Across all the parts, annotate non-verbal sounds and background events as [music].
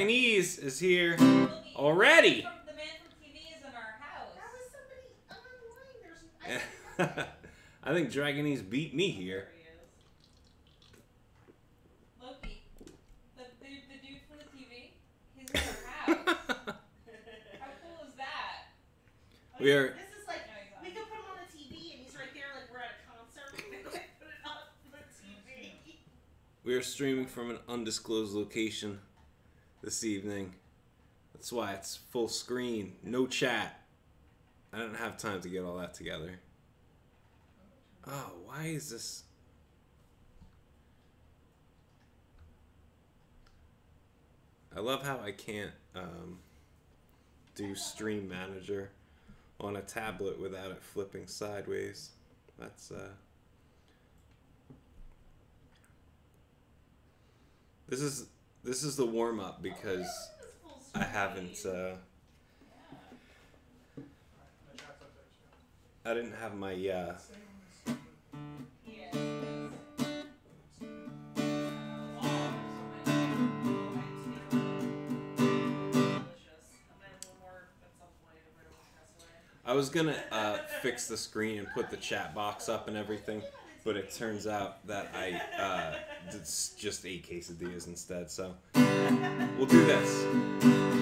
Chinese is here already. [laughs] [laughs] I think Dragonese beat me here. Loki, the, dude from [laughs] we are. This is like no, we could put him on the TV, and he's right there, like we're at a concert. We put it on the TV. We are streaming from an undisclosed location this evening. That's why it's full screen, no chat. I don't have time to get all that together. Oh, why is this? I love how I can't um, do Stream Manager on a tablet without it flipping sideways. That's uh. This is this is the warm up because I haven't. Uh, I didn't have my. Uh, I was gonna uh, fix the screen and put the chat box up and everything but it turns out that I uh, it's just eight quesadillas instead. So we'll do this.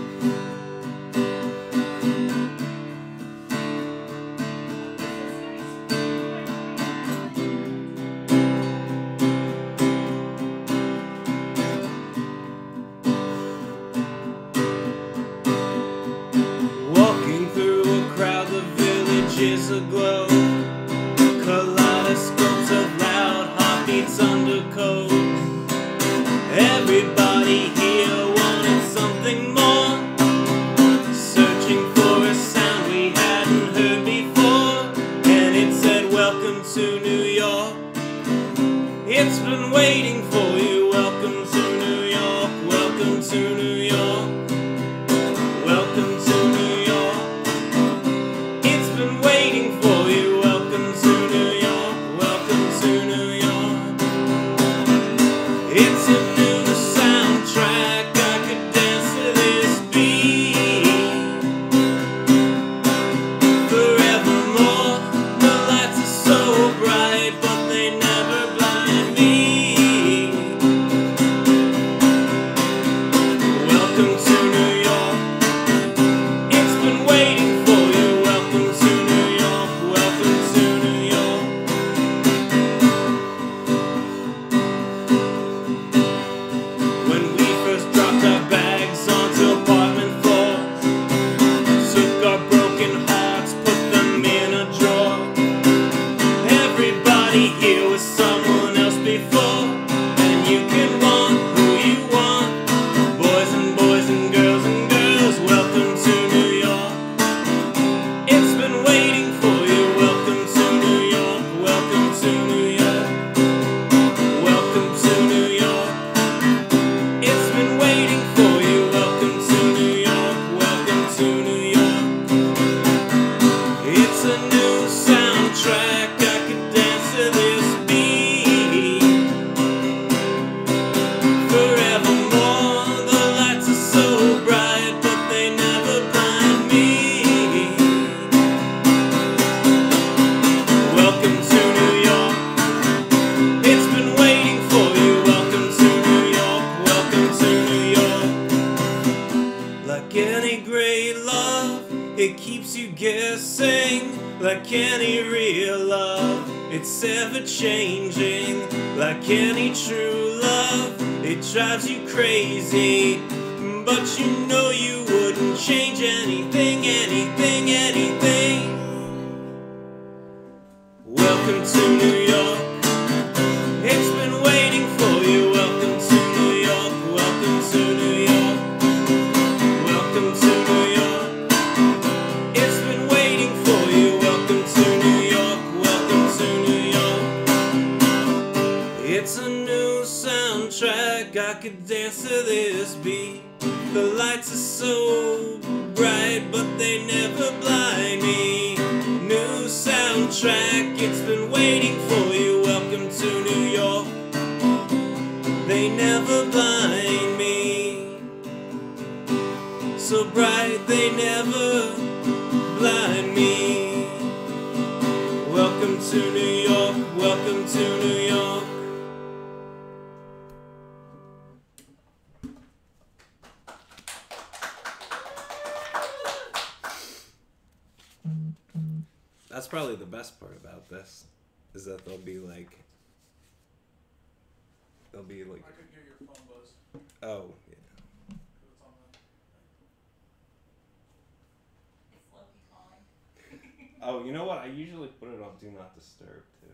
You know what? I usually put it on Do Not Disturb too,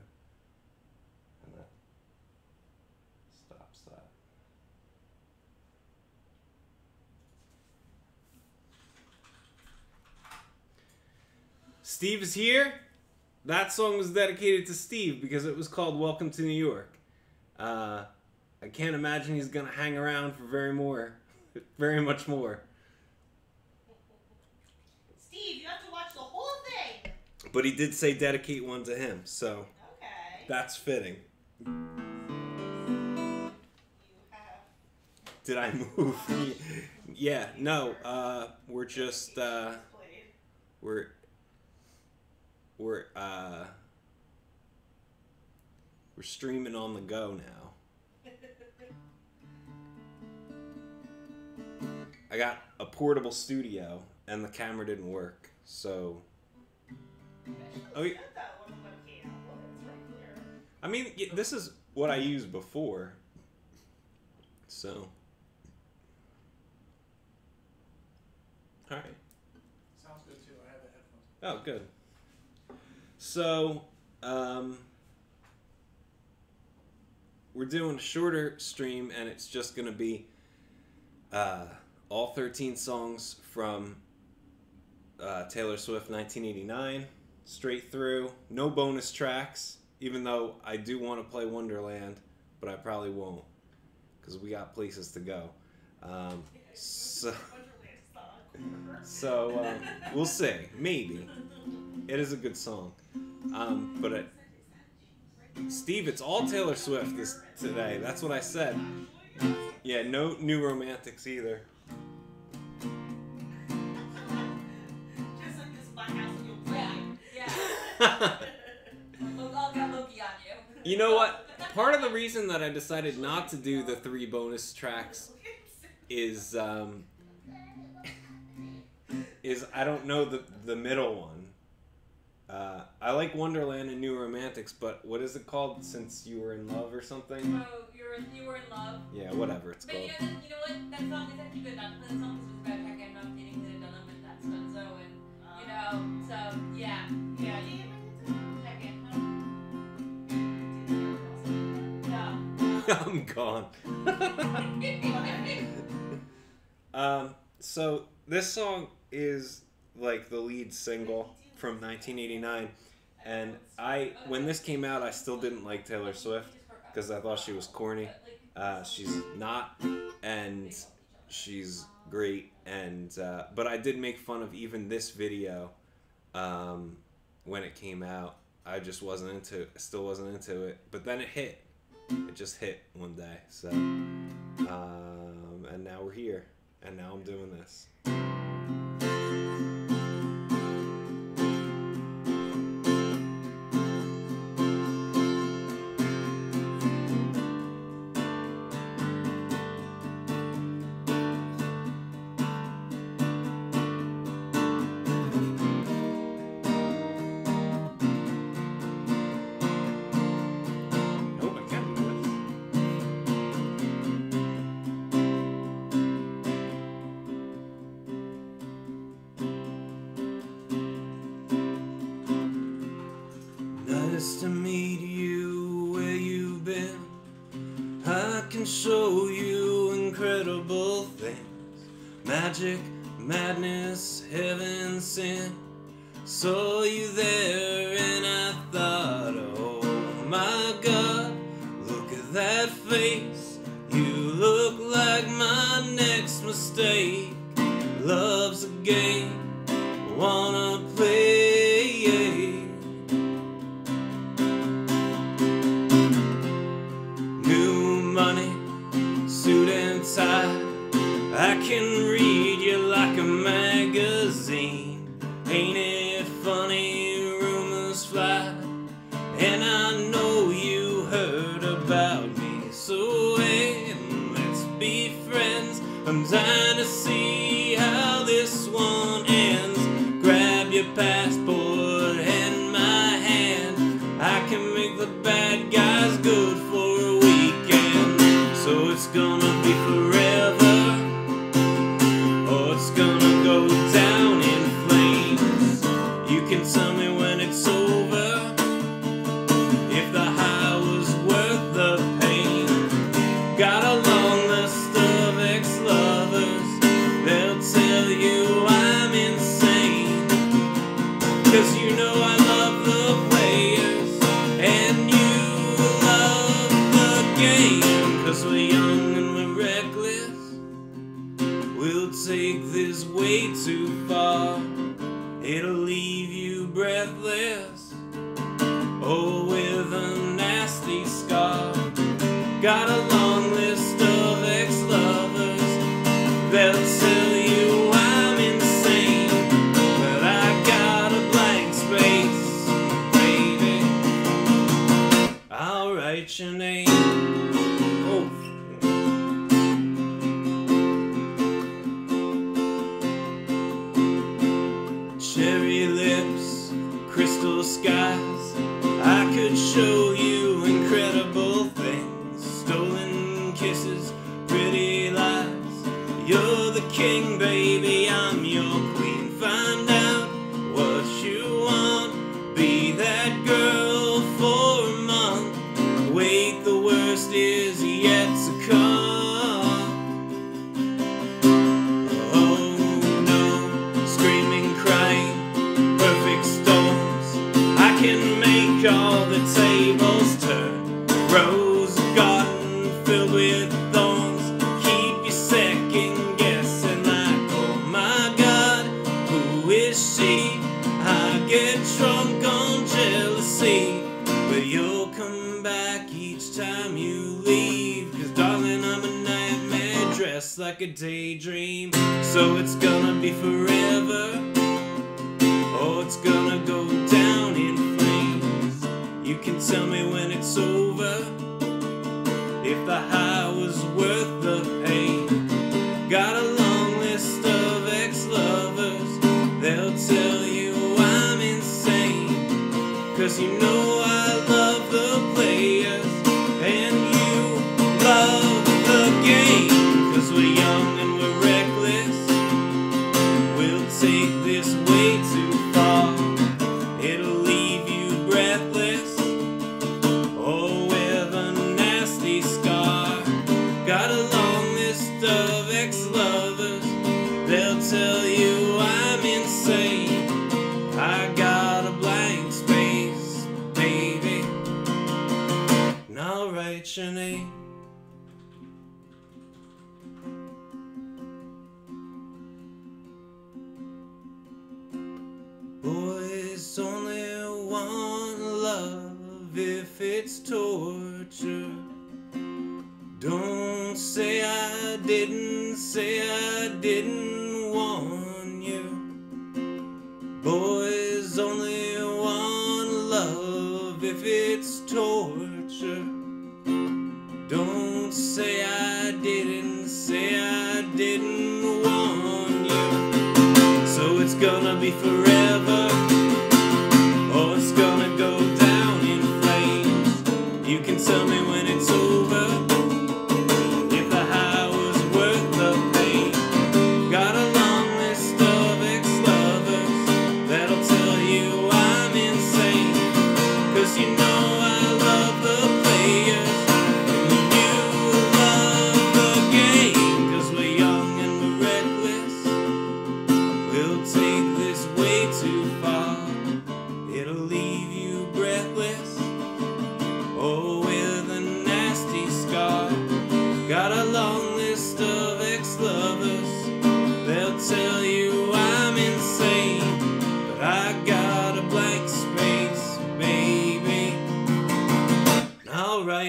and that stops that. Steve is here. That song was dedicated to Steve because it was called "Welcome to New York." Uh, I can't imagine he's gonna hang around for very more, [laughs] very much more. Steve, you have to watch the whole thing. But he did say dedicate one to him, so Okay. that's fitting. Did I move? [laughs] yeah, no. Uh, we're just uh, we're we're uh, we're streaming on the go now. I got a portable studio, and the camera didn't work, so Oh, yeah. Said that one webcam. Look, it's right there. I mean, y- this is what I used before. So, all right. Sounds good too. I have the headphones. Oh, good. So, um, we're doing a shorter stream, and it's just going to be uh, all 13 songs from uh, Taylor Swift 1989, straight through. No bonus tracks, even though I do want to play Wonderland, but I probably won't because we got places to go. Um, so. So uh, we'll see. Maybe it is a good song, um, but it, Steve, it's all Taylor Swift this today. That's what I said. Yeah, no new romantics either. You. you know what? Part of the reason that I decided not to do the three bonus tracks is um, is I don't know the the middle one. Uh, I like Wonderland and New Romantics, but what is it called? Since you were in love or something? Oh, you're you were in love. Yeah, whatever it's But you called. know, that- you know what? That song is actually good. Not that song is about Jack and not dating Lena Dunham and that's Dunzo and So yeah, yeah. [laughs] I'm gone. [laughs] Um, so this song is like the lead single from 1989, and I when this came out, I still didn't like Taylor Swift because I thought she was corny. Uh, she's not, and she's great. And uh, but I did make fun of even this video um, when it came out. I just wasn't into, still wasn't into it. But then it hit. It just hit one day. So, um, and now we're here, and now I'm doing this. Show you incredible things. Magic, madness,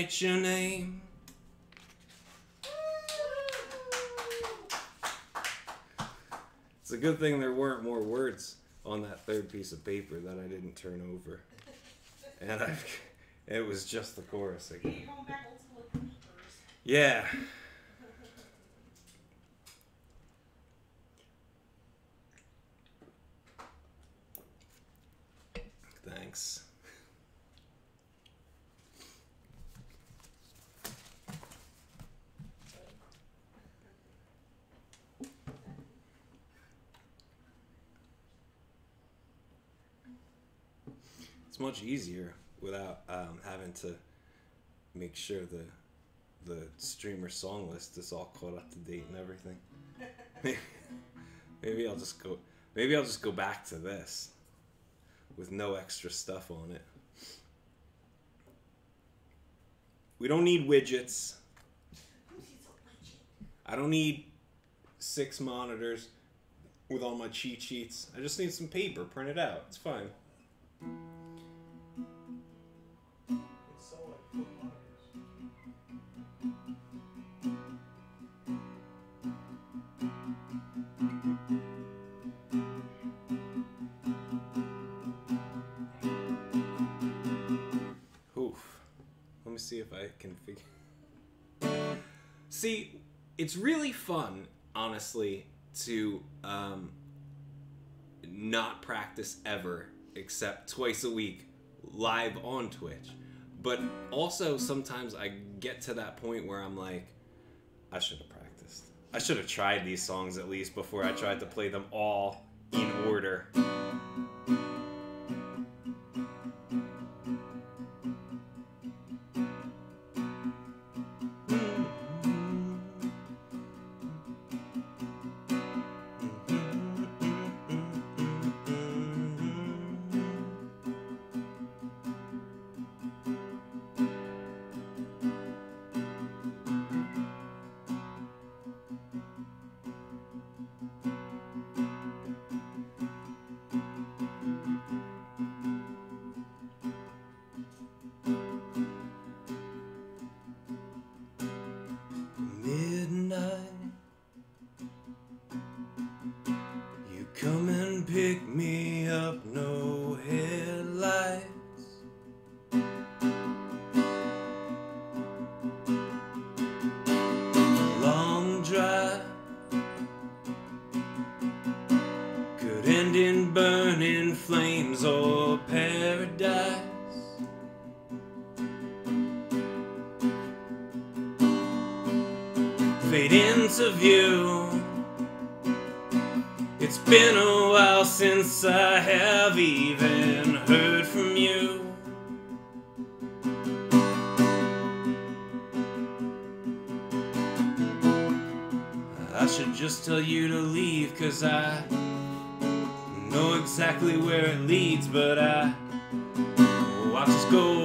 write your name. It's a good thing there weren't more words on that third piece of paper that I didn't turn over. And I it was just the chorus again. Yeah. [laughs] Thanks. it's much easier without um, having to make sure the the streamer song list is all caught up to date and everything. maybe I'll just go. Maybe I'll just go back to this with no extra stuff on it. We don't need widgets. I don't need six monitors with all my cheat sheets. I just need some paper printed out. It's fine. See if I can figure. See, it's really fun, honestly, to um, not practice ever except twice a week live on Twitch. But also, sometimes I get to that point where I'm like, I should have practiced. I should have tried these songs at least before I tried to play them all in order. Fade into view. It's been a while since I have even heard from you. I should just tell you to leave, cause I know exactly where it leads, but I watch us go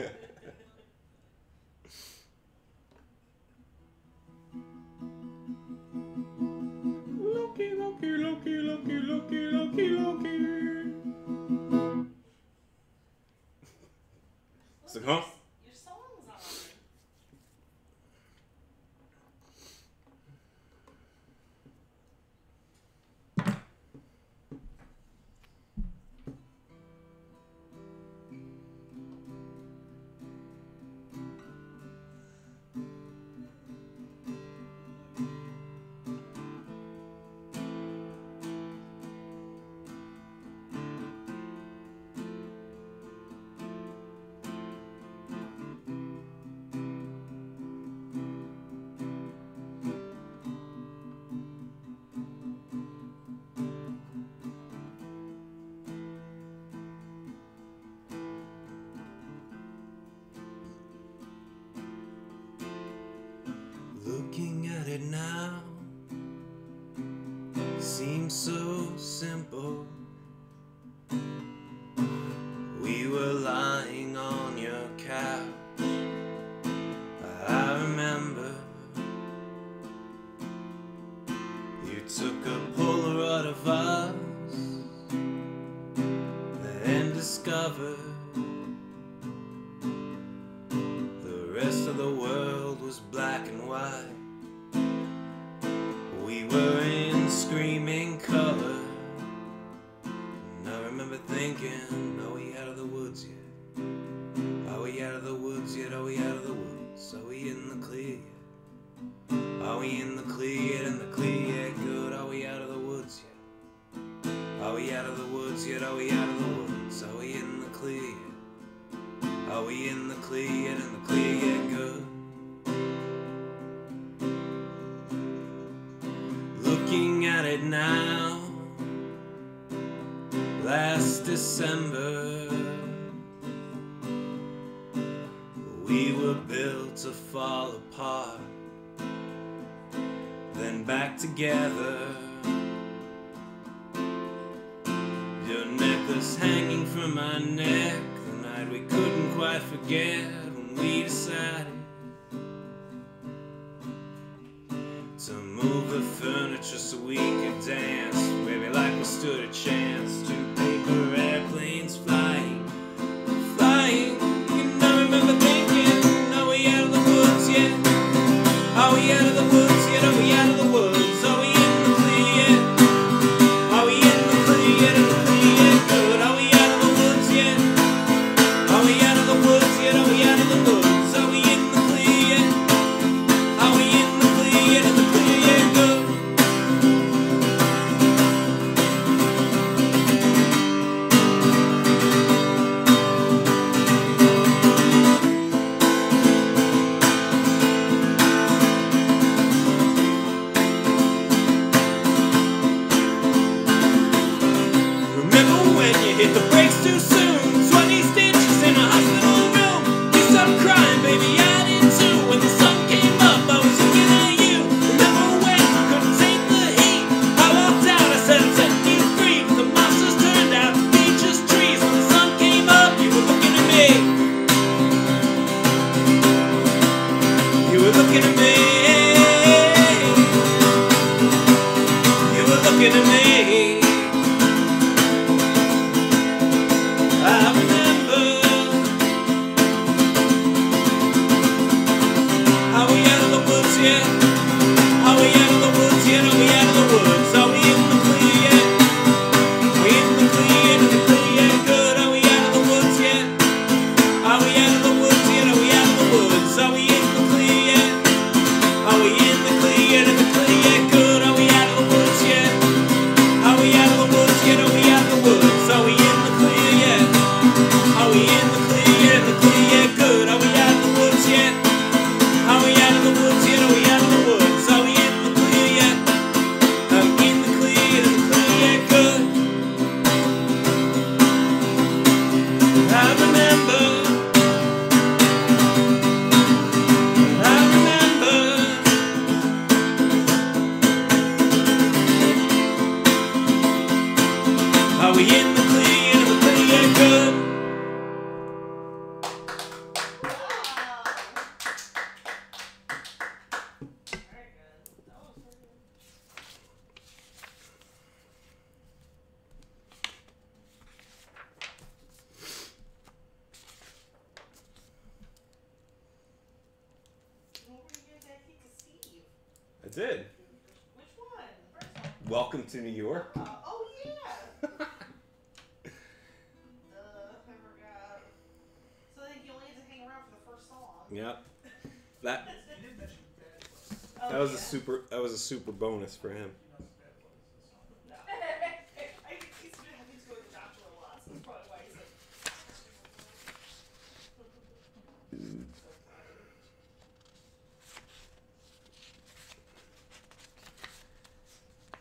super bonus for him.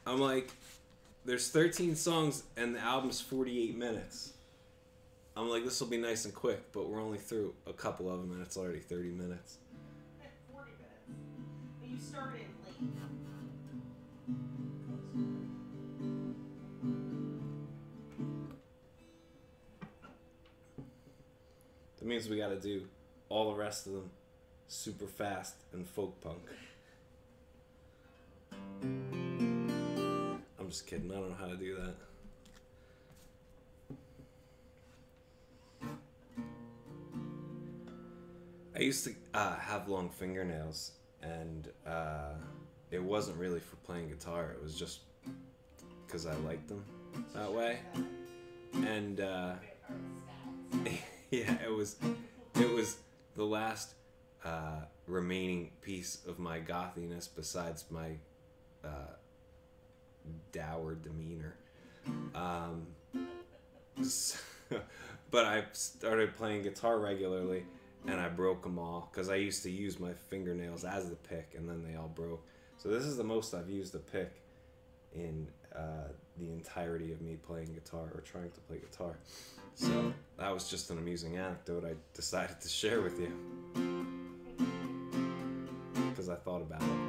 I'm like, there's 13 songs and the album's 48 minutes. I'm like, this will be nice and quick, but we're only through a couple of them and it's already 30 minutes. 40 minutes. And you started late. That means we gotta do all the rest of them super fast and folk punk. I'm just kidding, I don't know how to do that. I used to uh, have long fingernails, and uh, it wasn't really for playing guitar. It was just because I liked them that way. And uh, [laughs] [laughs] yeah, it was, it was the last uh, remaining piece of my gothiness besides my uh, dour demeanor. Um, so, [laughs] but I started playing guitar regularly and I broke them all because I used to use my fingernails as the pick and then they all broke. So this is the most I've used the pick in uh, the entirety of me playing guitar or trying to play guitar. So that was just an amusing anecdote I decided to share with you because I thought about it.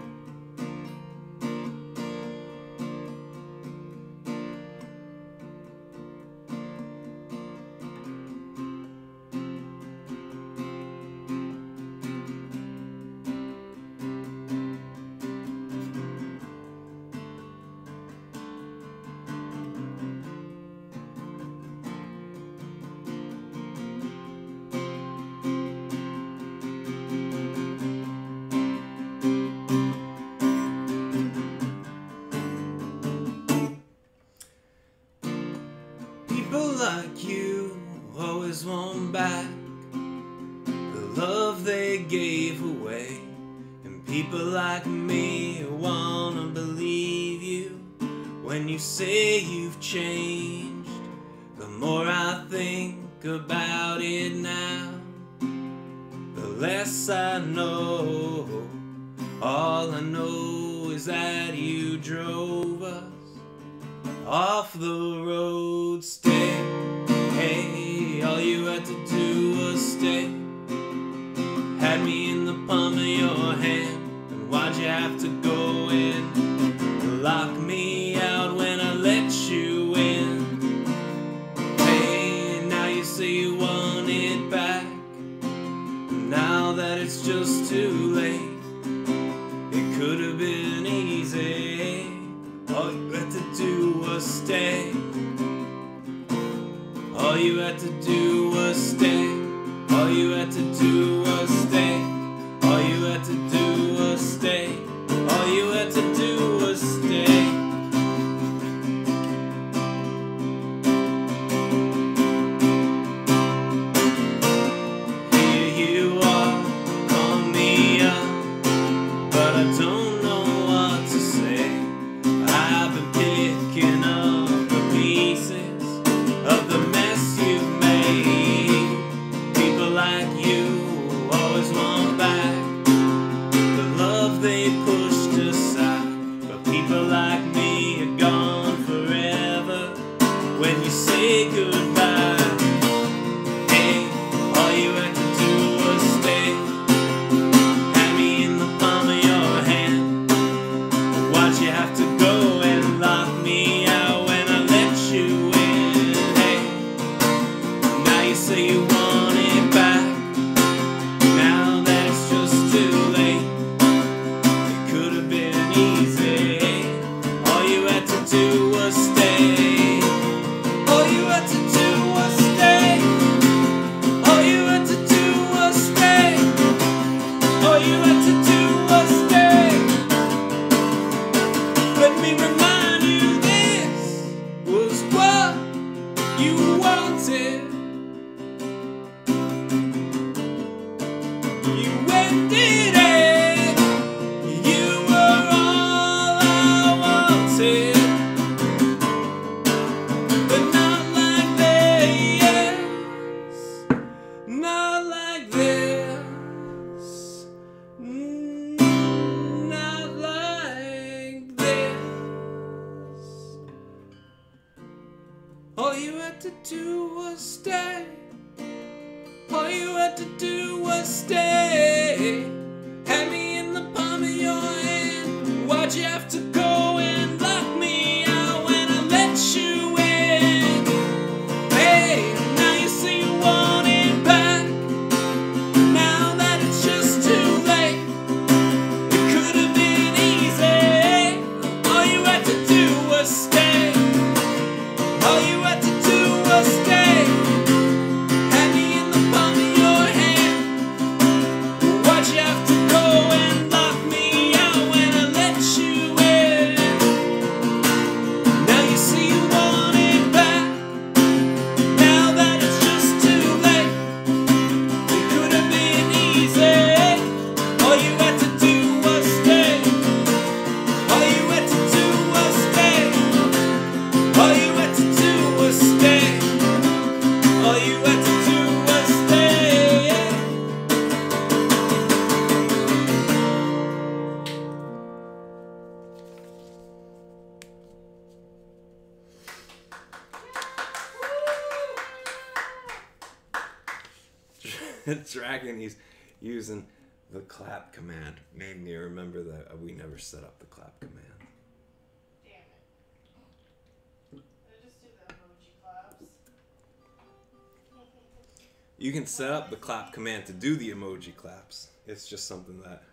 Clap command. Made me remember that uh, we never set up the clap command. Damn it. I just do the emoji claps. You can set up the clap command to do the emoji claps. It's just something that,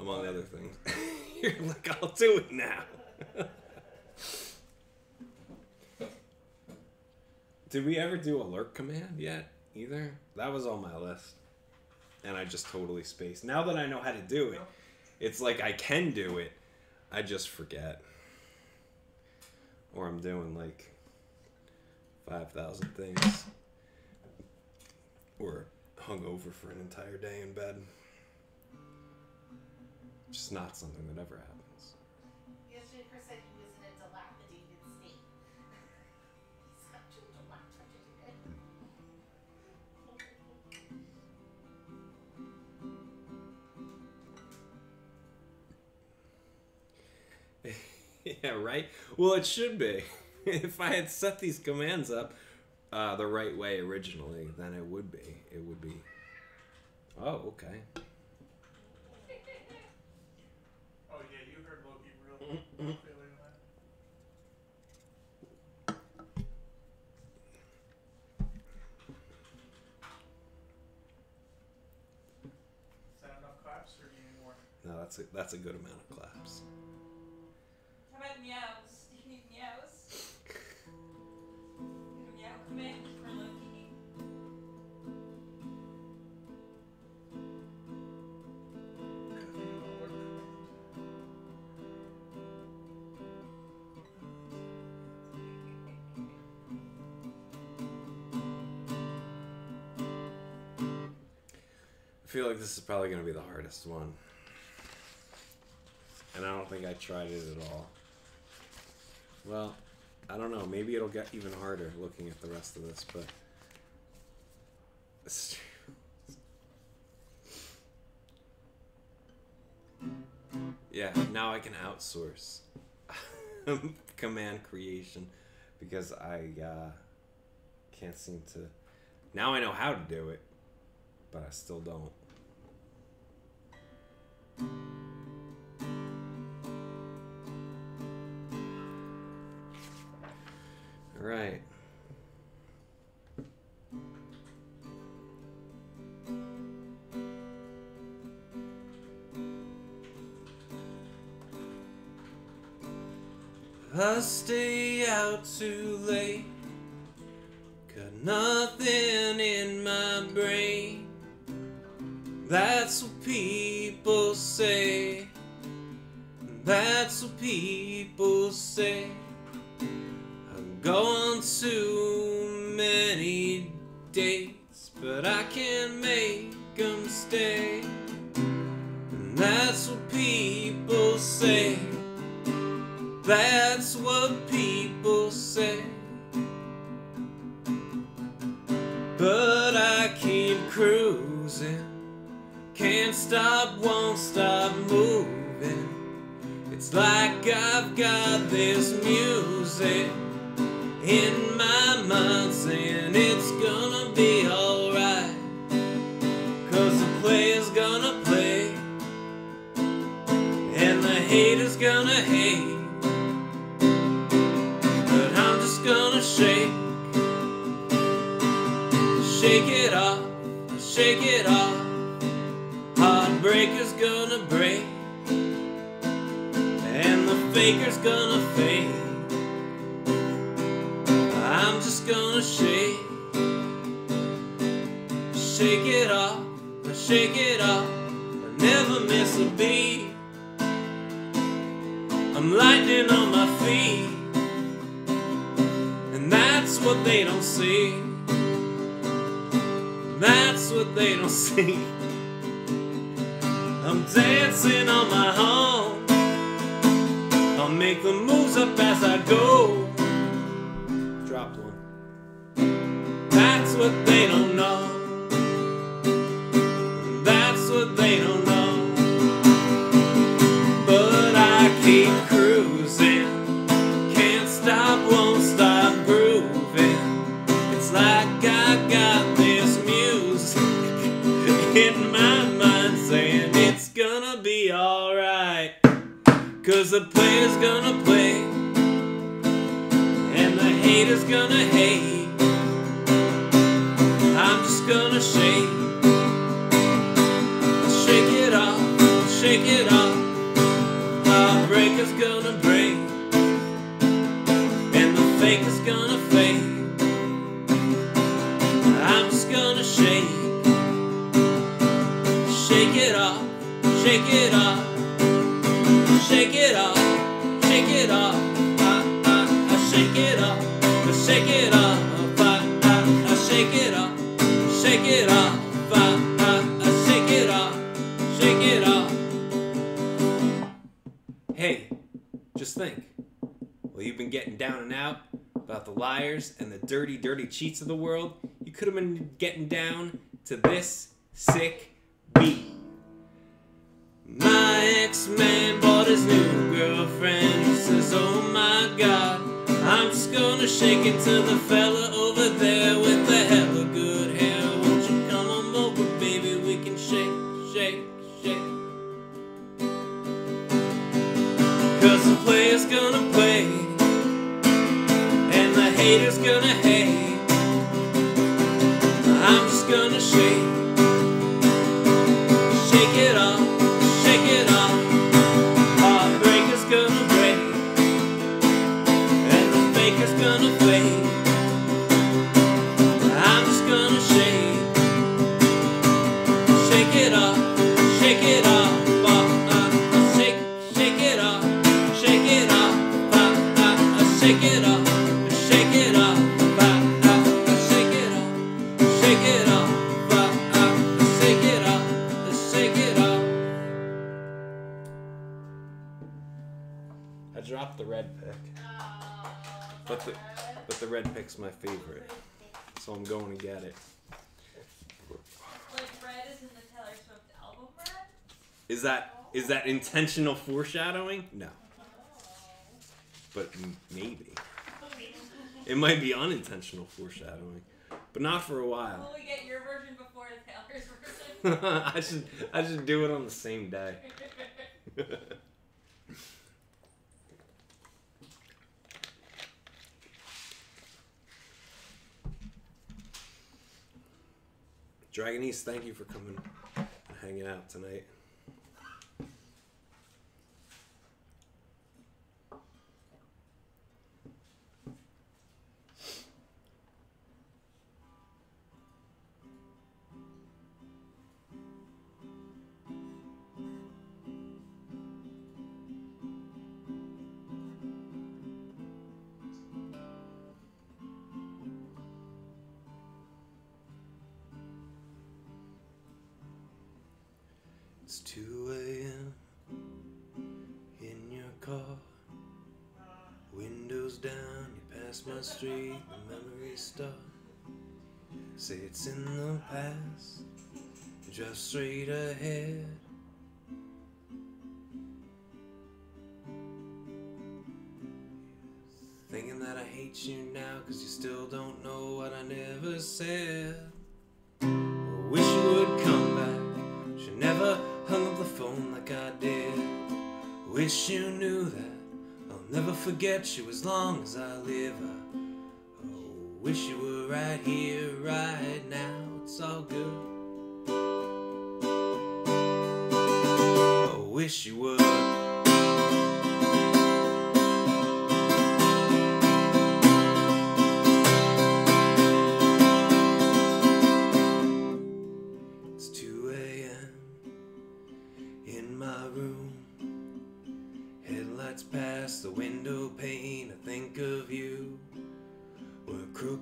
among other things, [laughs] you're like, I'll do it now. [laughs] Did we ever do alert command yet? Either that was on my list, and I just totally spaced. Now that I know how to do it, it's like I can do it. I just forget, or I'm doing like five thousand things, or hung over for an entire day in bed. Just not something that ever happens. Yeah, right? Well, it should be. [laughs] if I had set these commands up uh, the right way originally, then it would be. It would be. Oh, okay. [laughs] Oh yeah, you heard Loki real, real feeling that enough claps or do you need more? No, that's a that's a good amount of claps. Meows? Do you need meows? Meow command for Loki. I feel like this is probably going to be the hardest one. And I don't think I tried it at all. Well, I don't know. Maybe it'll get even harder looking at the rest of this, but. Yeah, now I can outsource [laughs] command creation because I uh, can't seem to. Now I know how to do it, but I still don't. Right. I stay out too late. Got nothing in my brain. That's what people say. That's what people say. I've gone too many dates, but I can't make them stay. And that's what people say. That's what people say. But I keep cruising. Can't stop, won't stop moving. It's like I've got this music in my mind saying cheats of the world. You could have been getting down to this sick beat. My ex-man bought his new girlfriend. He says, oh my god, I'm just gonna shake it to the fella over there with the hella good hair. Won't you come on over, baby? We can shake, shake, shake. Cause the player's gonna play, and the hater's gonna hate. Just favorite, so I'm going to get it. Like red is in the Taylor Swift album red? Is that is that intentional foreshadowing? No, oh. but m- maybe [laughs] it might be unintentional foreshadowing, but not for a while. Will we get your version before the Taylor's version? [laughs] I should I should do it on the same day. [laughs] Dragon East, thank you for coming and hanging out tonight. It's 2 a.m. in your car. Windows down, you pass my street, the memories start. Say it's in the past, drive straight ahead. Thinking that I hate you now, cause you still don't know what I never said. I wish you would come back, should never like I did. Wish you knew that. I'll never forget you as long as I live. I oh, wish you were right here, right now. It's all good. I wish you were.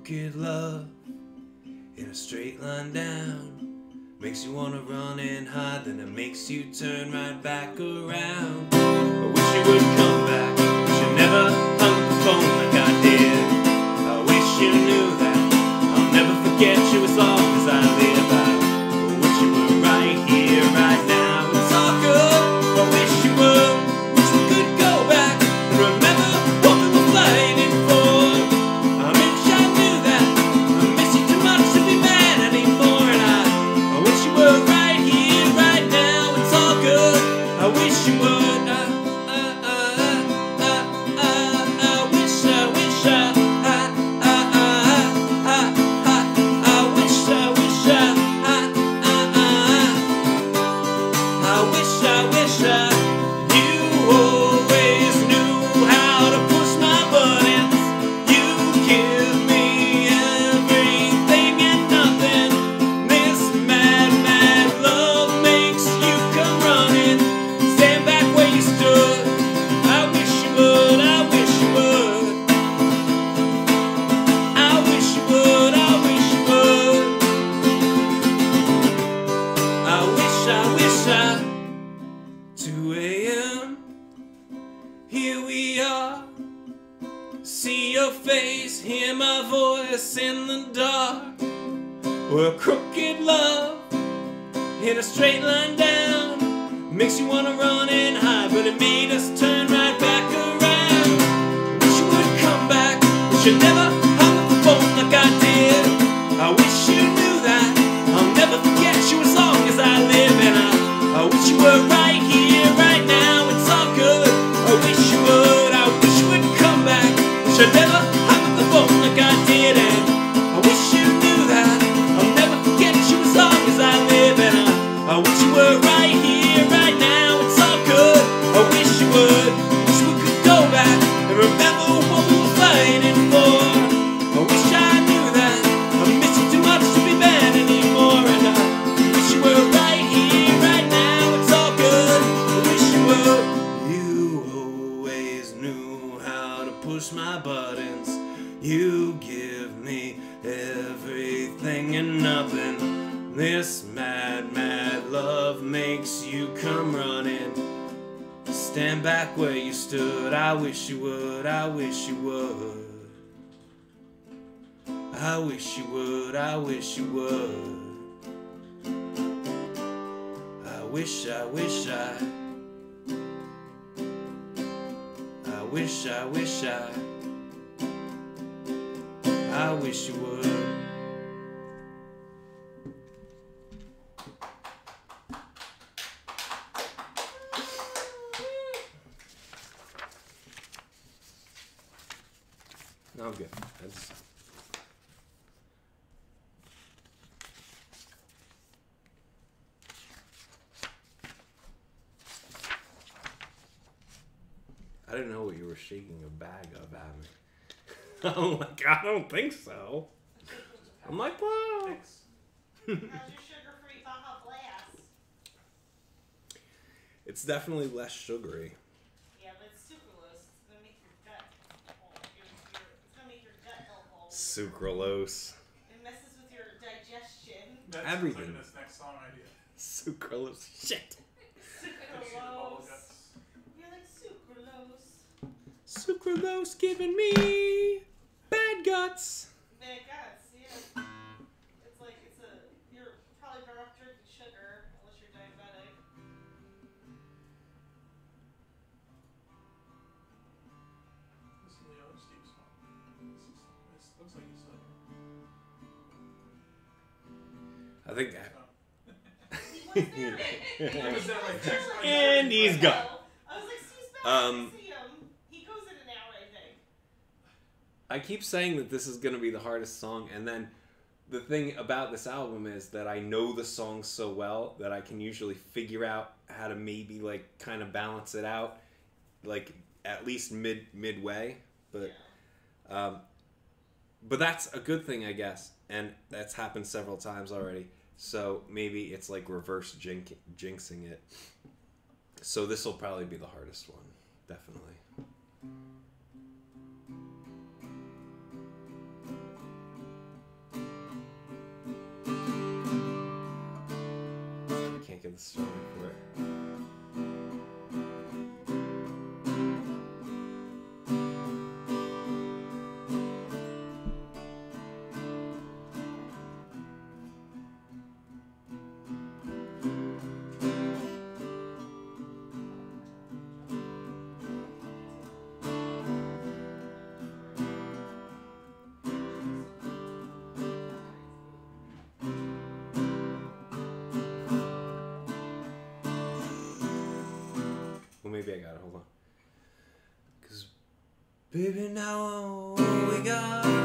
crooked love in a straight line down makes you wanna run and hide, then it makes you turn right back around. I wish you would. No, I'm good. That's... I didn't know you were shaking a bag up at me. [laughs] I'm like, I don't think so. I'm like, wow. it's definitely less sugary. Sucralose. It messes with your digestion. That's Everything. This next song idea. Sucralose. Shit. Sucralose. You're like sucralose. Sucralose giving me bad guts. Bad guts. And he's gone. I was like, Steve's back. Um, I see him. He goes in an hour, I think. I keep saying that this is gonna be the hardest song, and then the thing about this album is that I know the songs so well that I can usually figure out how to maybe like kind of balance it out, like at least mid midway. But um, but that's a good thing, I guess, and that's happened several times already. So maybe it's like reverse jinxing it. So this will probably be the hardest one, definitely. I can't get song Maybe I got it. Hold on. Cause, baby, now we got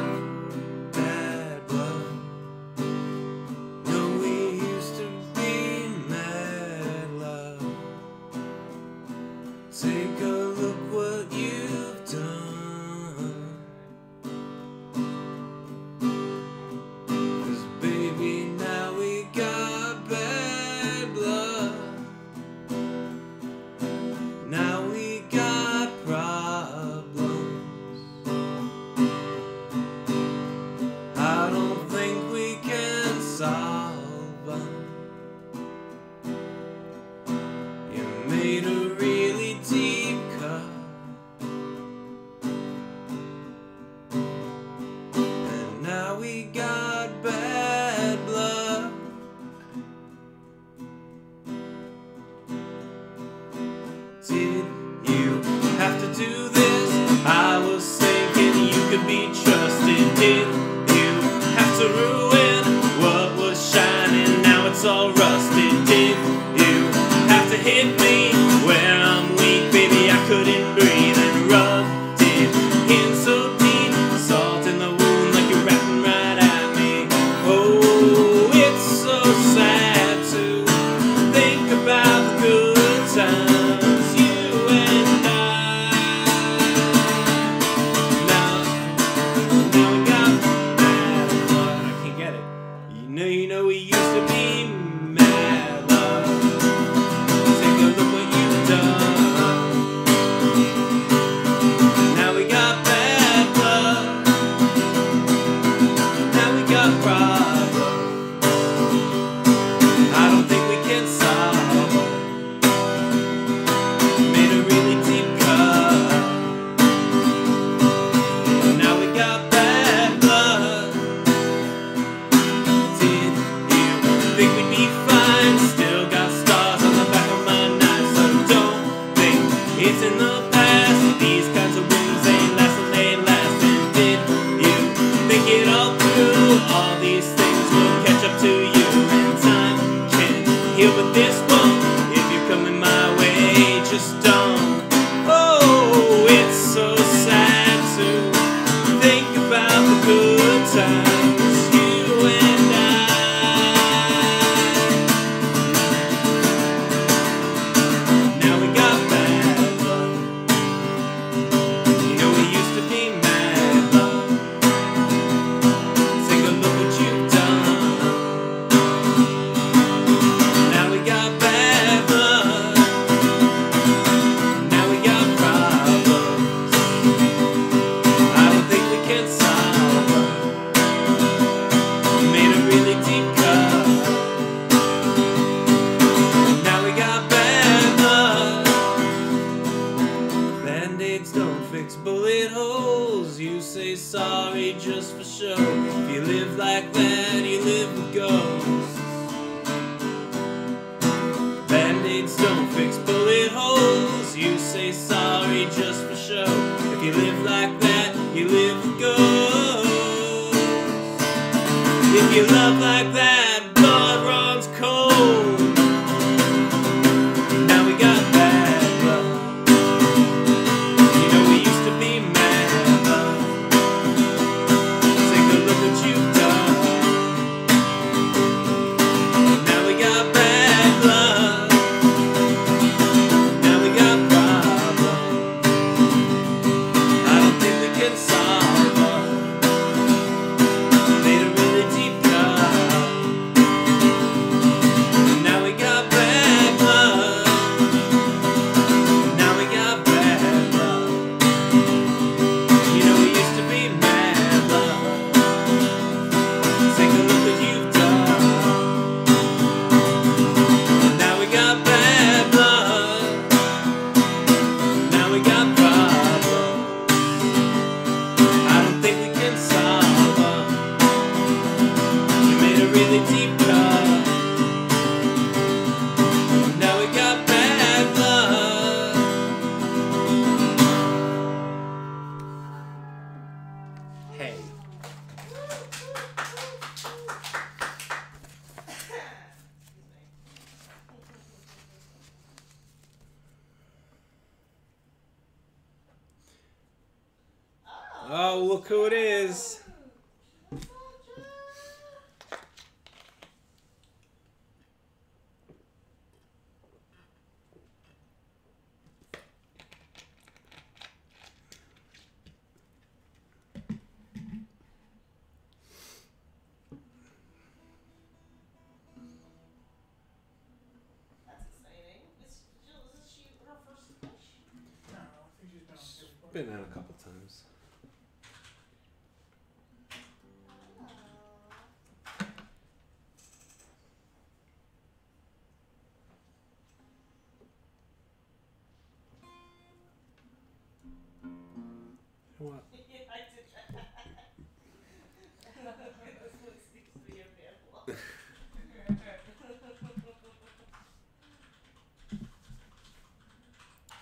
you live like that, you live with ghosts. If you love like that,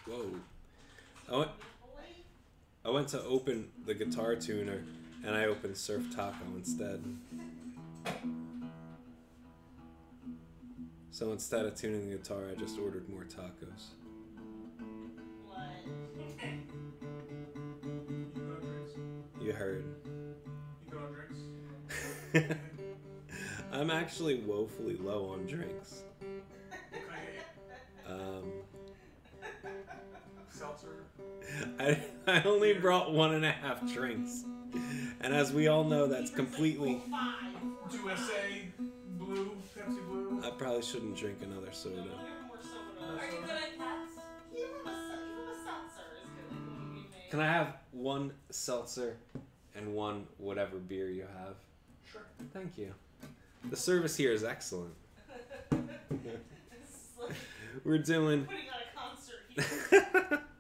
Whoa. I went, I went to open the guitar tuner and I opened Surf Taco instead. So instead of tuning the guitar, I just ordered more tacos. What? You go on drinks. You heard. You go drinks. [laughs] I'm actually woefully low on drinks. I, [laughs] I only brought one and a half drinks. And as we all know, that's completely. Five. Two SA, blue, Pepsi Blue. I probably shouldn't drink another soda. More soda. Are you good at cats? Even a, even a seltzer is good. What do you think? Can I have one seltzer and one whatever beer you have? Sure. Thank you. The service here is excellent. This is like We're doing. putting on a concert here. [laughs]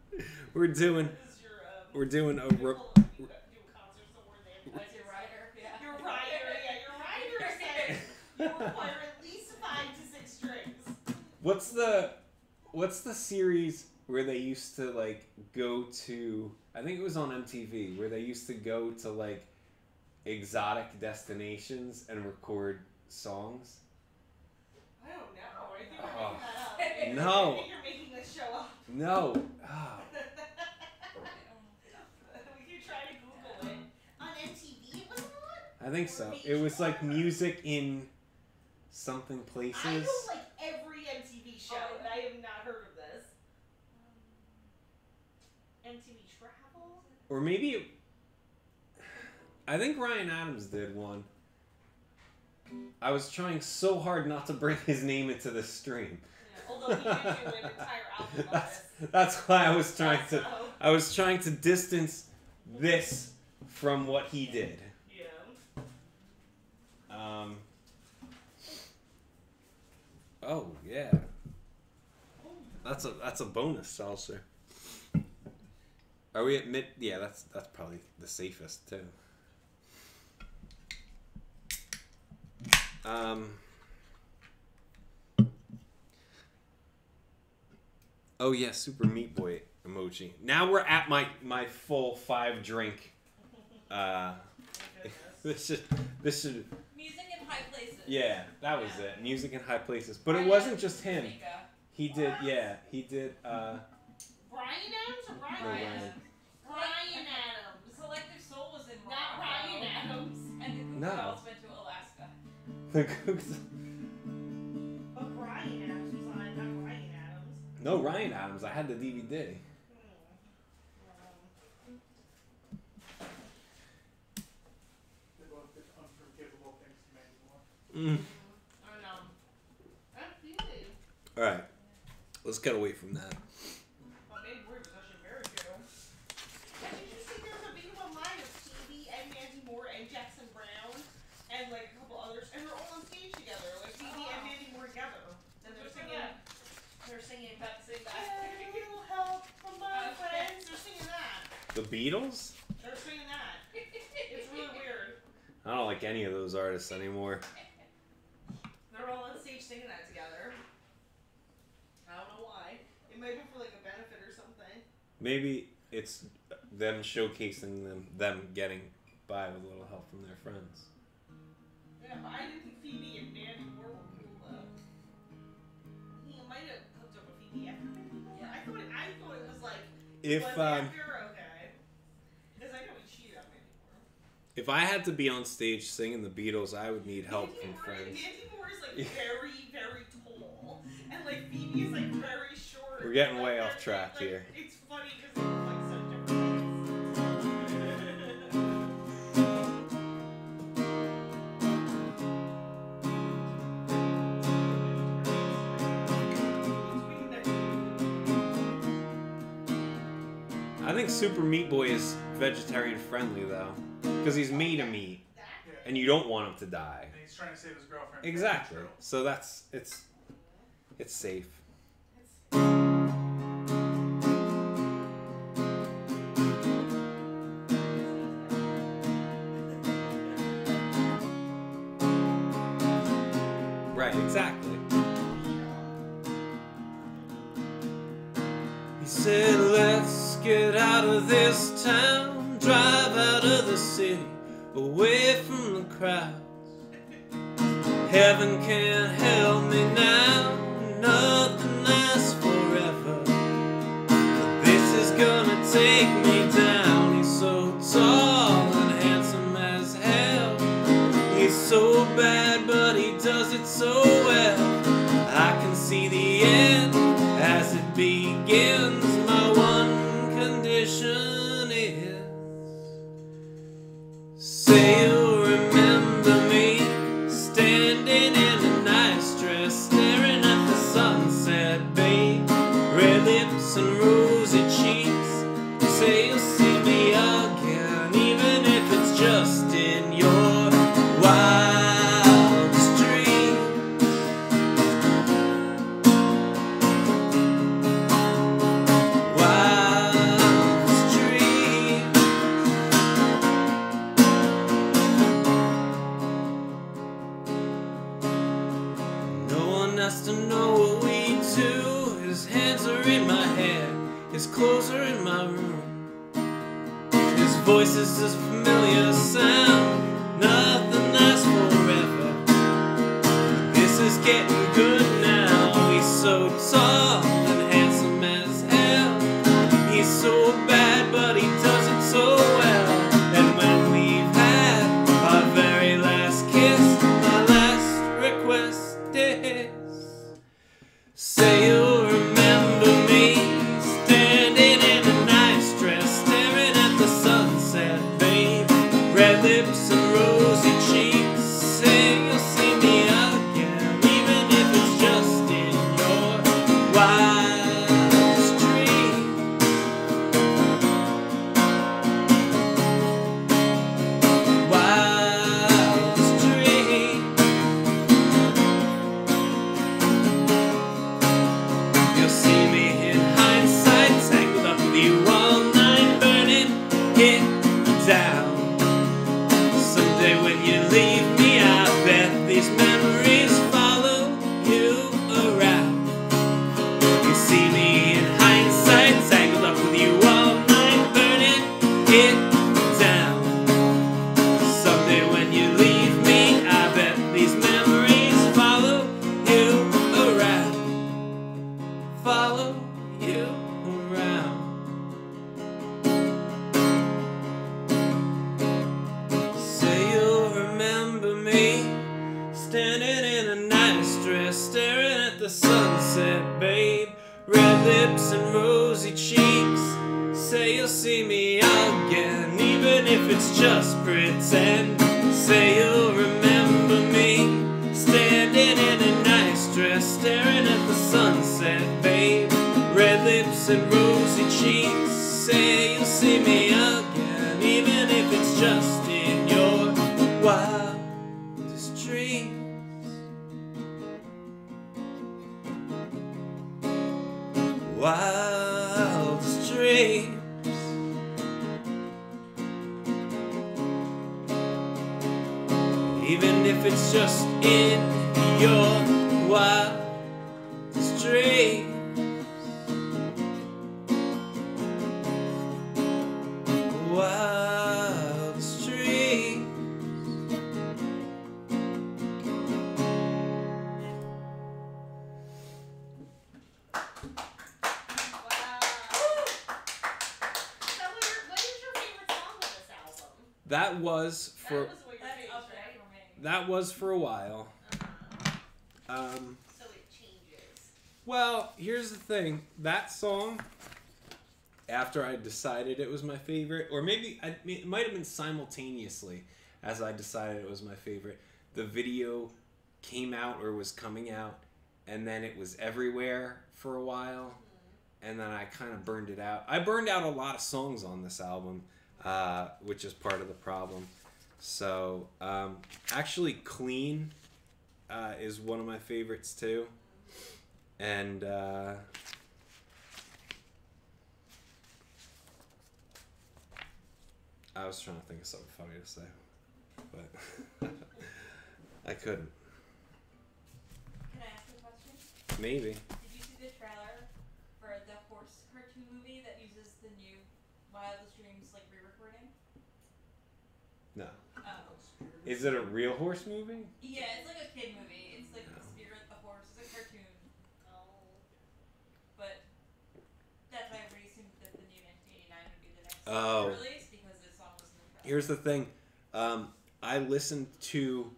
we're doing. This is your, um, We're doing a. you Ro- pull up, you do a concert somewhere they Like your rider? Yeah. Your rider, [laughs] yeah, your rider said you require at least five to six drinks. What's the what's the series where they used to like go to I think it was on MTV where they used to go to like exotic destinations and record songs? I don't know. I think you're Oh. making that up. No. [laughs] I think you're making this show up. No. Ah. we could try to Google it. On MTV it was on? I think so. It was like music in something places. I know like every MTV show, and I have not heard of this. MTV Travel? Or maybe it, I think Ryan Adams did one. I was trying so hard not to bring his name into the stream. Yeah. Although he did do an entire [laughs] album That's, that's why I was trying to I was trying to distance this from what he did. Um Oh yeah. That's a that's a bonus salsa. Are we at mid? Yeah, that's that's probably the safest too. Um. Oh yeah, Super Meat Boy emoji. Now we're at my my full five drink. Uh, [laughs] this should this in high places. yeah that was it. Music in high places, but it wasn't Adams just him. Jamaica. He did yeah he did. Uh, Bryan Adams or Brian No, Brian. Adams? Bryan Adams. Collective Soul was in Not Morocco. Ryan Adams. [laughs] And the Goo No. Girls went to Alaska. the Googs- But Bryan Adams was on not Ryan Adams. no Ryan Adams. I had the DVD. Hmm. Um, They both did unforgivable things to Mandy Moore. Mm. I don't know. That's easy. All right, let's get away from that. But Mandy Moore was actually very good. And did you see there's a video online of Phoebe and Mandy Moore and Jackson Browne and like a couple others, and they're all on stage together, like Phoebe and Mandy Moore together, and they're Who's singing. that? They're singing. About to say that. "Get a little help from my Okay. friends." They're singing that. The Beatles? They're singing that. [laughs] It's really weird. I don't like any of those artists anymore. They're all on stage singing that together. I don't know why. It might be for like a benefit or something. Maybe it's them showcasing them them getting by with a little help from their friends. Yeah, but I didn't think Phoebe and Mandy Moore were cool though. He might have hooked up with Phoebe after Mandy Moore. I thought it, I thought it was like If was um, after okay. Because I know he cheated on Mandy if I had to be on stage singing the Beatles, I would need help from Moore, friends. Mandy Moore is like very, very tall, and like Phoebe is like very short. We're getting Like, way off track like, here. It's funny because like such different. I think Super Meat Boy is vegetarian friendly though, because he's made of meat. And you don't want him to die. And he's trying to save his girlfriend. Exactly. So that's it's it's safe. Right. Exactly. He said, Let's get out of this town, drive out of the city, away was for a while. Um, So it changes. well, here's the thing. That song, after I decided it was my favorite, or maybe I, it might have been simultaneously as I decided it was my favorite. The video came out or was coming out, and then it was everywhere for a while, and then I kind of burned it out. I burned out a lot of songs on this album, uh, which is part of the problem. So, um, actually, Clean uh, is one of my favorites too. And uh, I was trying to think of something funny to say, but [laughs] I couldn't. Can I ask a question? Maybe. Did you see the trailer for the horse cartoon movie that uses the new Wildest Dreams like re-recording? No. Is it a real horse movie? Yeah, it's like a kid movie. It's like No. Spirit the Horse. It's a cartoon, Oh. but that's why everybody assumed that the new 1989 would be the next Oh. release because this song was in the. Here's the thing. Um, I listened to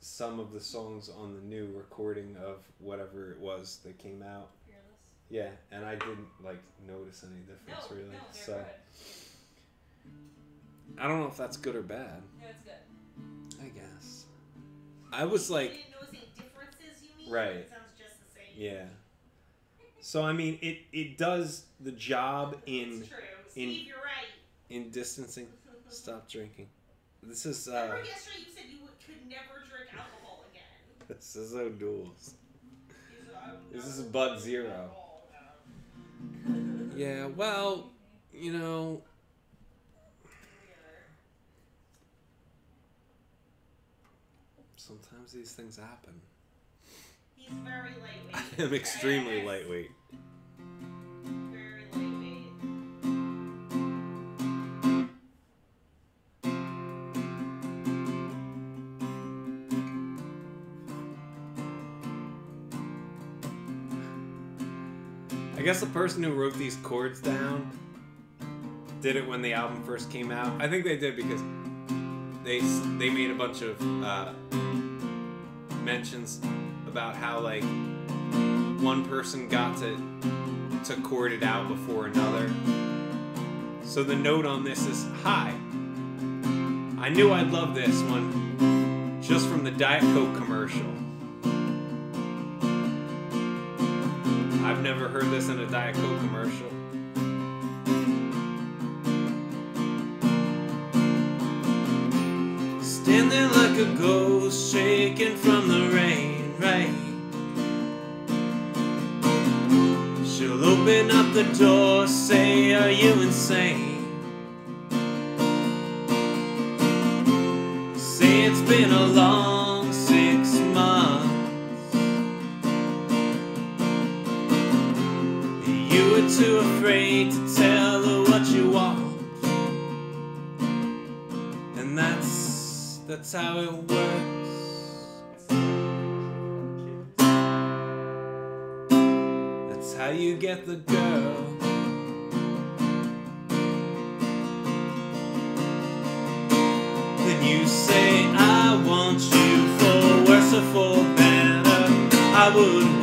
some of the songs on the new recording of whatever it was that came out. Fearless. Yeah, and I didn't like notice any difference No, really. no, so good. I don't know if that's good or bad. No, it's good. I was like, you didn't notice any differences, you mean? Right. It sounds just the same. yeah. So I mean, it it does the job in It's true. in- Steve, you're right. in distancing. Stop [laughs] drinking. This is uh, Remember yesterday you said you would, could never drink alcohol again. this is O'Doul's. You said, "I would This is Bud Zero. Yeah, well, you know, sometimes these things happen. He's very lightweight. [laughs] I am extremely lightweight. Very lightweight. I guess the person who wrote these chords down did it when the album first came out. I think they did because they they made a bunch of uh, mentions about how like one person got to to chord it out before another. So the note on this is hi. I knew I'd love this one just from the Diet Coke commercial. I've never heard this in a Diet Coke commercial. like a ghost shaking from the rain, rain. She'll open up the door, say, Are you insane? Say it's been a long six months. You were too afraid to tell her what you want, and that's that's how it works. That's how you get the girl. Then you say, I want you for worse or for better. I would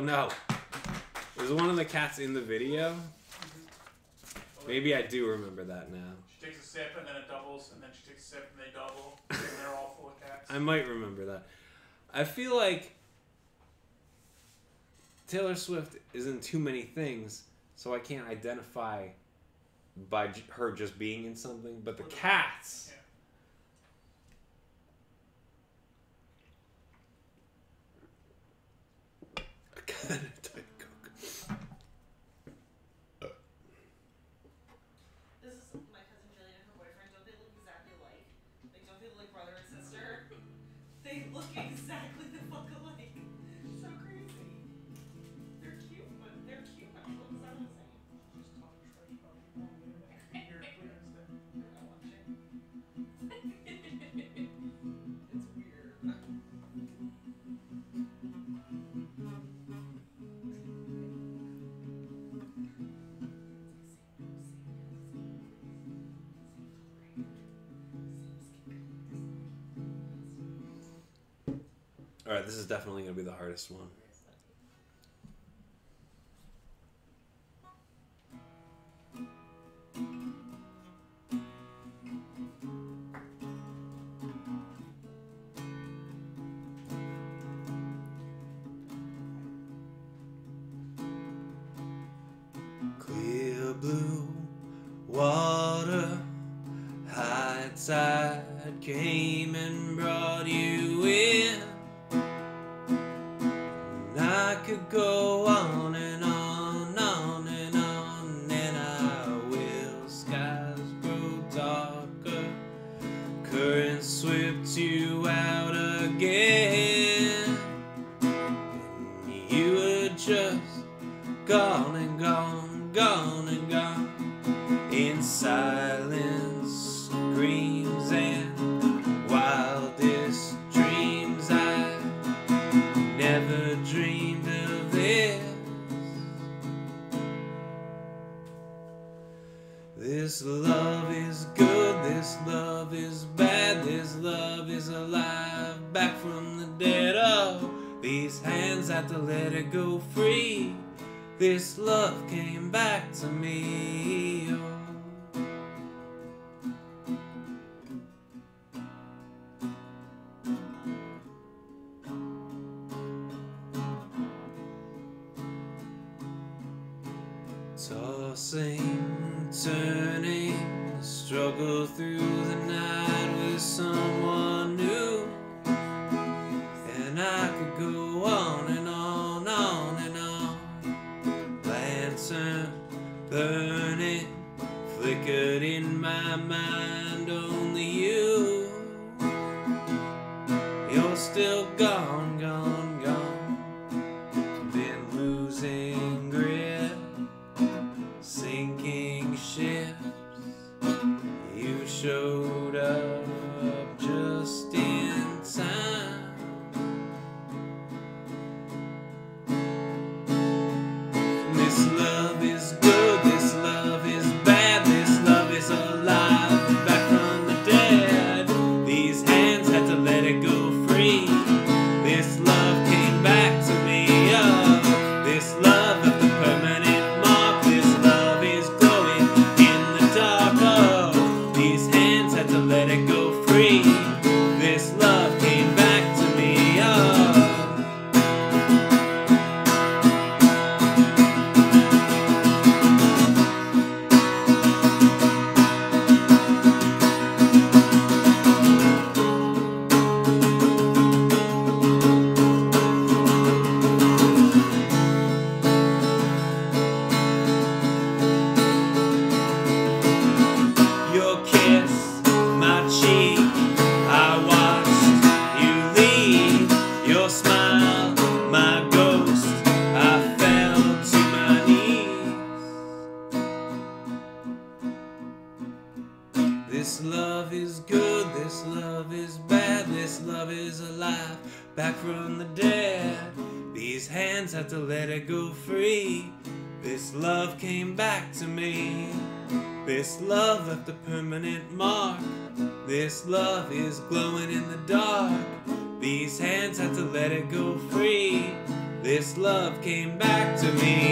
Oh no. is one of the cats in the video. Maybe I do remember that now. She takes a sip and then it doubles, and then she takes a sip and they double, and they're all full of cats. [laughs] I might remember that. I feel like Taylor Swift isn't too many things, so I can't identify by her just being in something. But the cats, [laughs] kind All right, this is definitely going to be the hardest one. Clear blue water, high tide came and brought you go. to let it go free. This love came back to me. is glowing in the dark. These hands had to let it go free. This love came back to me.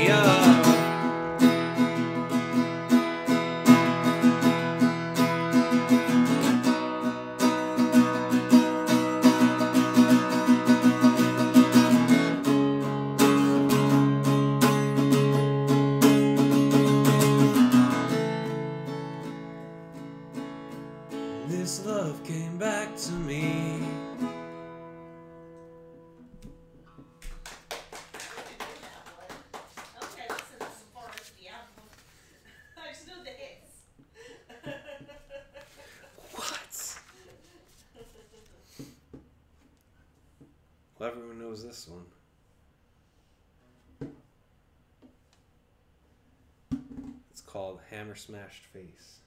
was this one? It's called Hammer Smashed Face.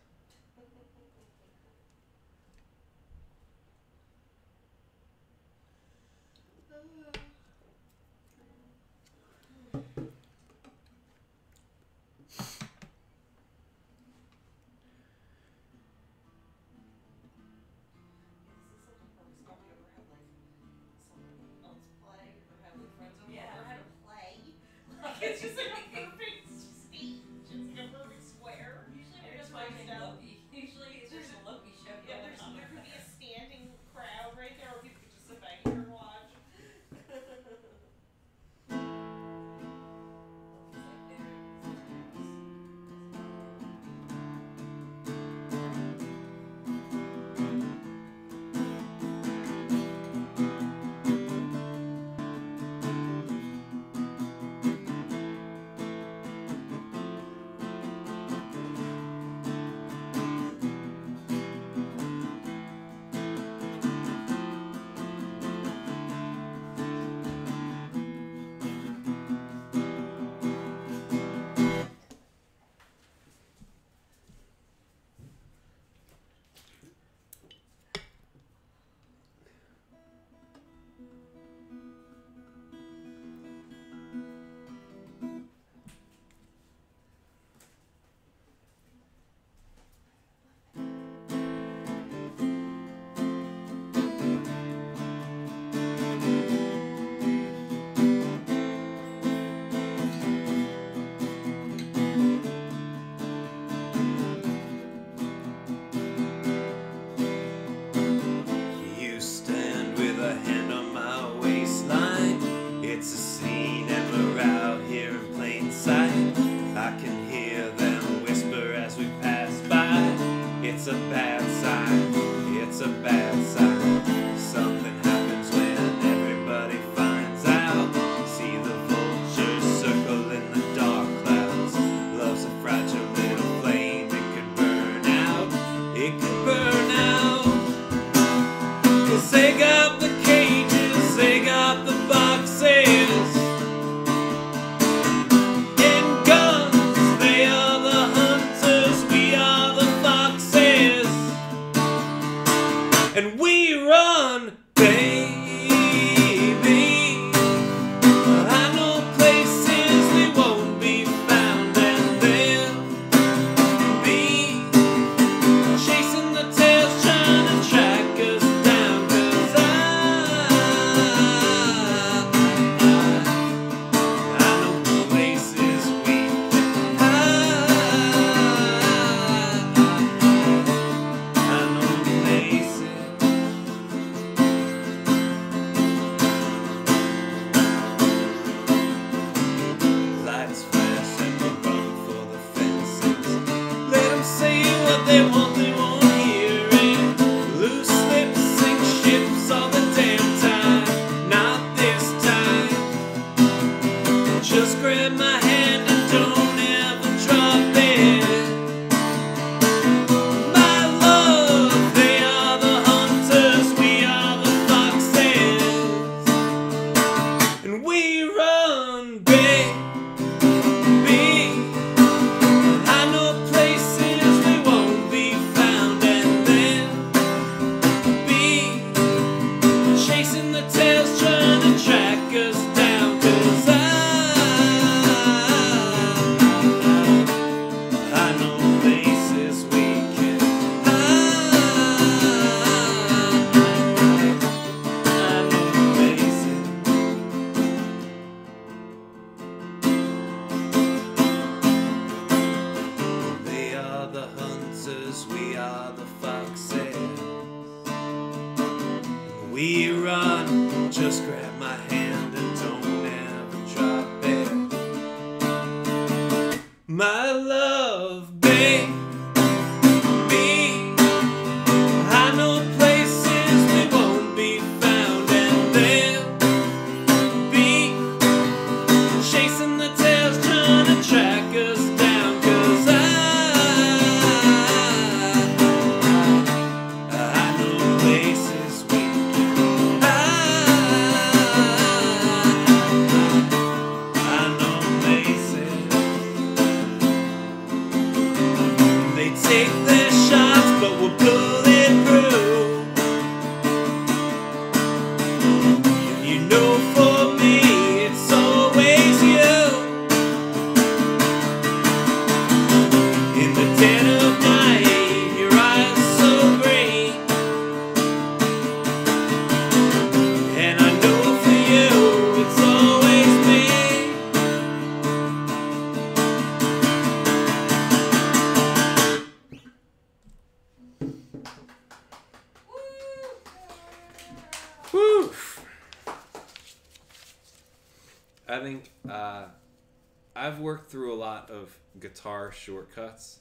Shortcuts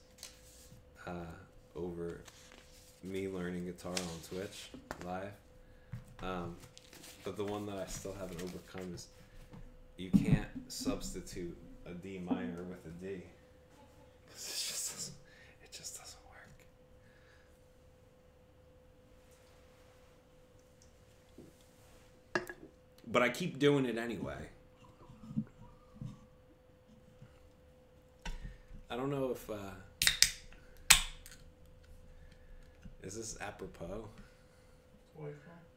uh, over me learning guitar on Twitch live. Um, but the one that I still haven't overcome is you can't substitute a D minor with a D. D. 'Cause it just doesn't, it just doesn't work. But I keep doing it anyway. Don't know if uh is this apropos?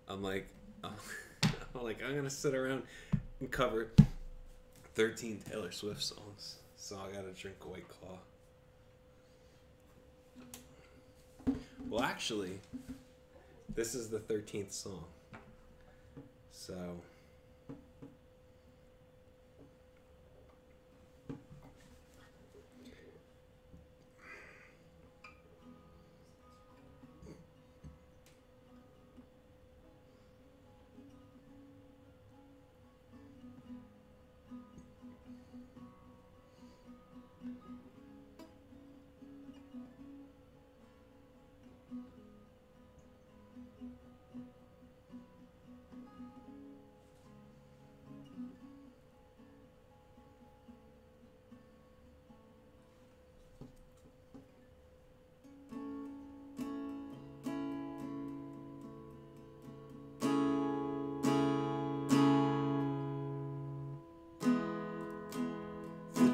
I'm like, [laughs] I'm like, I'm gonna sit around and cover 13 Taylor Swift songs, so I gotta drink a White Claw. Well, actually, this is the 13th song, so.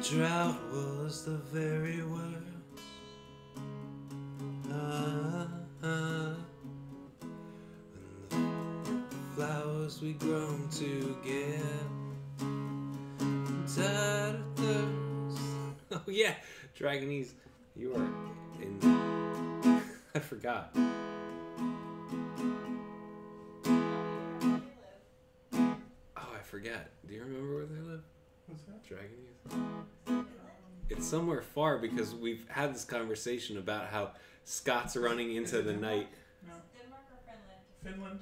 Drought was the very worst. Ah, ah. The flowers we grown together died of thirst. [laughs] Oh yeah, Dragonese, you are in. [laughs] I forgot. Oh, I forget. Do you remember where they live? What's that? Dragonese. It's somewhere far because we've had this conversation about how Scott's running into the night. No. Denmark or Finland? Finland.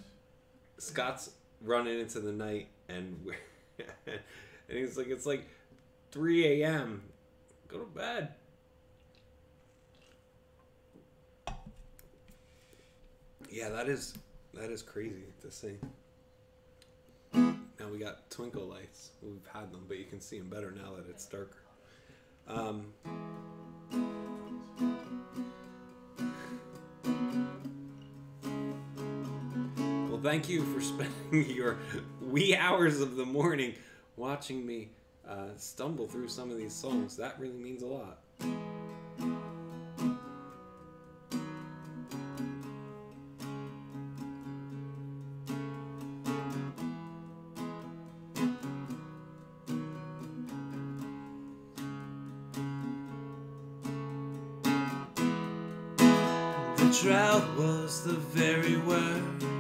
Scott's running into the night, and we're, [laughs] and he's like, it's like 3 a.m. Go to bed. Yeah, that is that is crazy to see. Now we got twinkle lights. We've had them, but you can see them better now that it's darker. Um, well, thank you for [laughs] spending your wee hours of the morning watching me uh, stumble through some of these songs. That really means a lot. drought was the very word.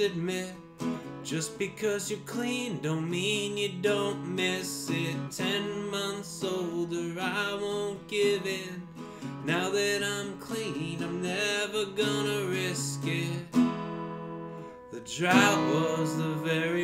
admit just because you're clean don't mean you don't miss it. Ten months older, I won't give in. Now that I'm clean, I'm never gonna risk it. The drought was the very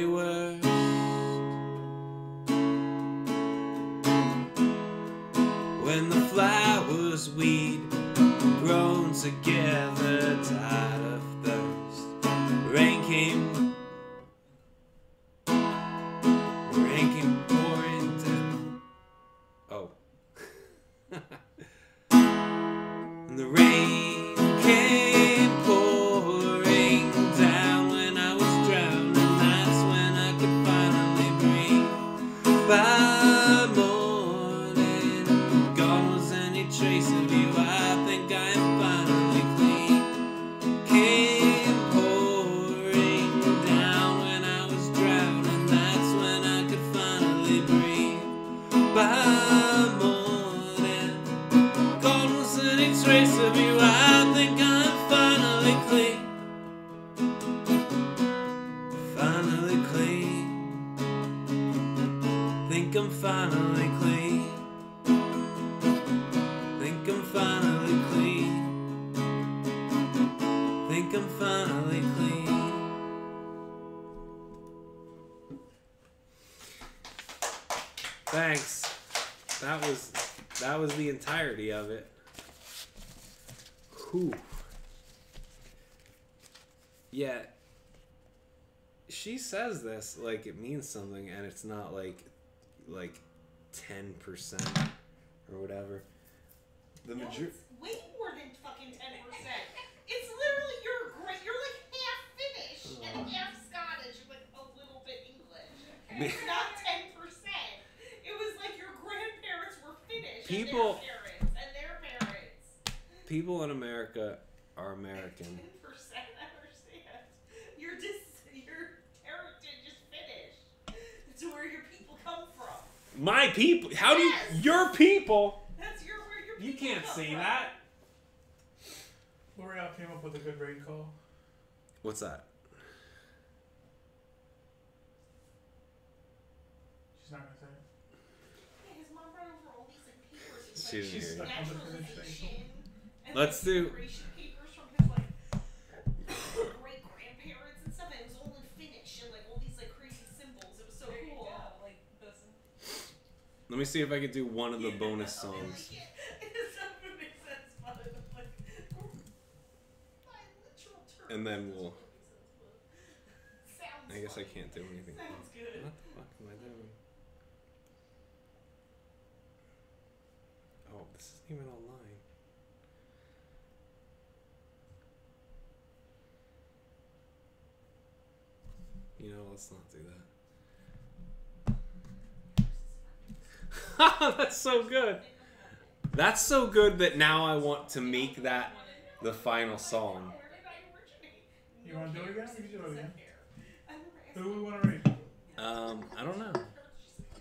she says this like it means something and it's not like like 10% or whatever. The no, major- way more than fucking 10%. it's literally you're great. You're like half Finnish uh, and oh. half Scottish and like a little bit English. It's not 10%. It was like your grandparents were Finnish people, and their parents and their parents. People in America are American. [laughs] My people. How do you, Yes. your people? That's your where your You can't come say from. that. L'Oreal came up with a good raid call. What's that? She's not gonna say it. Yeah, his mom brought over all these like papers. It's She like didn't hear you. stuck on the Finnish Let's like, do- Let me see if I can do one of the bonus songs. [laughs] yeah, It doesn't make sense, but I'm like, by literal terms, And then we'll- doesn't make sense, but Sounds I guess I can't do anything. Sounds good. What the fuck am I doing? Oh, this isn't even online. You know, let's not do that. [laughs] That's so good. That's so good that now I want to make that the final song. Where did I originate? You wanna do it again? We can do it again. Who do we want to raid? Um, I don't know.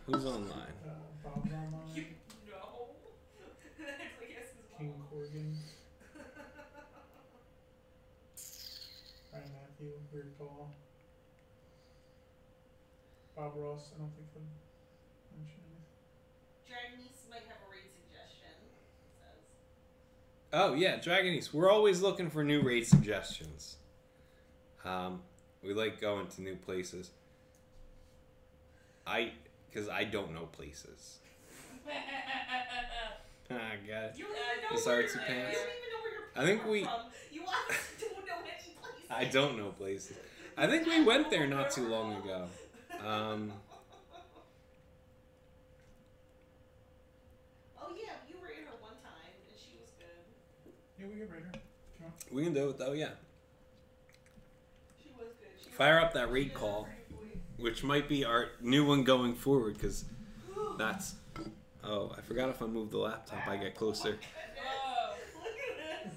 Who's online? Uh, Bob's online. You know. It's like asking his King. Corgan. Ryan Matthew. Weird call. Bob Ross. I don't think he'll mention anything. Dragonese might have a raid suggestion. it Says. Oh yeah, Dragon East. We're always looking for new raid suggestions. Um, we like going to new places. I, because I don't know places. [laughs] Ah, got it. You don't even know where you're, pants. You don't even know where your I think we- from. You obviously don't know any places. I don't know places. I think we went there not too long ago. Um, oh yeah, you were in her one time and she was good. Yeah, we can raid her. If you want. we can do it though, yeah. She was good. She Fire up that she raid call, which might be our new one going forward, because that's. Oh, I forgot if I move the laptop, I get closer. Whoa. Look at this.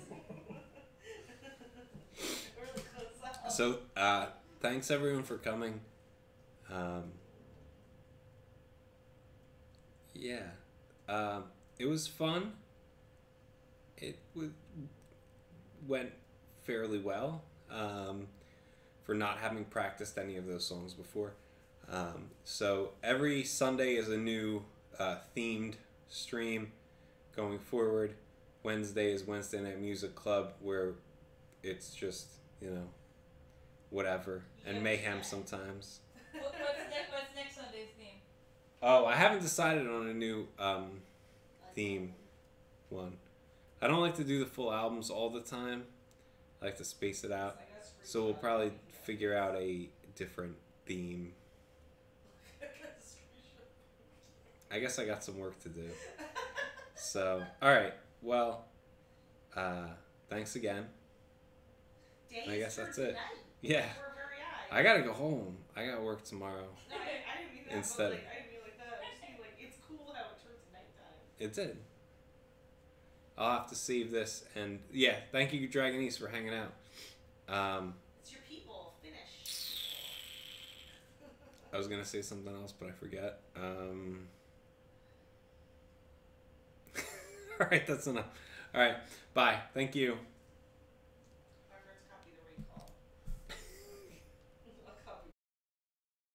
really close up. So, uh, thanks everyone for coming. Um, yeah, um, it was fun. It w- went fairly well um, for not having practiced any of those songs before. Um, so every Sunday is a new uh, themed stream going forward. Wednesday is Wednesday Night Music Club, where it's just you know whatever and mayhem sometimes. [laughs] What, what's, ne- what's next Sunday's theme? Oh, I haven't decided on a new um, theme one. I don't like to do the full albums all the time. I like to space it out. So we'll probably figure out a different theme. I guess I got some work to do. So, all right. Well, uh, thanks again. I guess that's it. Yeah. I gotta go home. I gotta work tomorrow. No, I, I didn't mean that. Instead. Like, I didn't mean like that. I just mean like it's cool how it turns nighttime. It did. I'll have to save this and yeah, thank you Dragon East for hanging out. Um, It's your people. Finnish. I was gonna say something else, but I forget. Um, [laughs] all right, that's enough. All right, bye. Thank you.